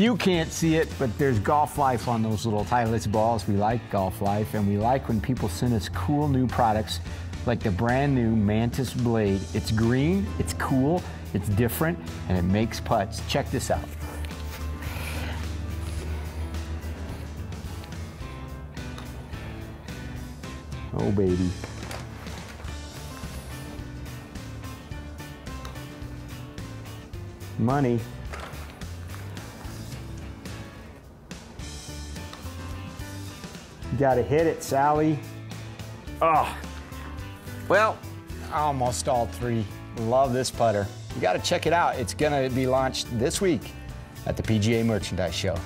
You can't see it, but there's Golf Life on those little Titleist balls. We like Golf Life, and we like when people send us cool new products like the brand new Mantis Blade. It's green, it's cool, it's different, and it makes putts. Check this out. Oh, baby. Money. You gotta hit it, Sally. Oh, well, almost all three. Love this putter. You gotta check it out. It's gonna be launched this week at the PGA Merchandise Show.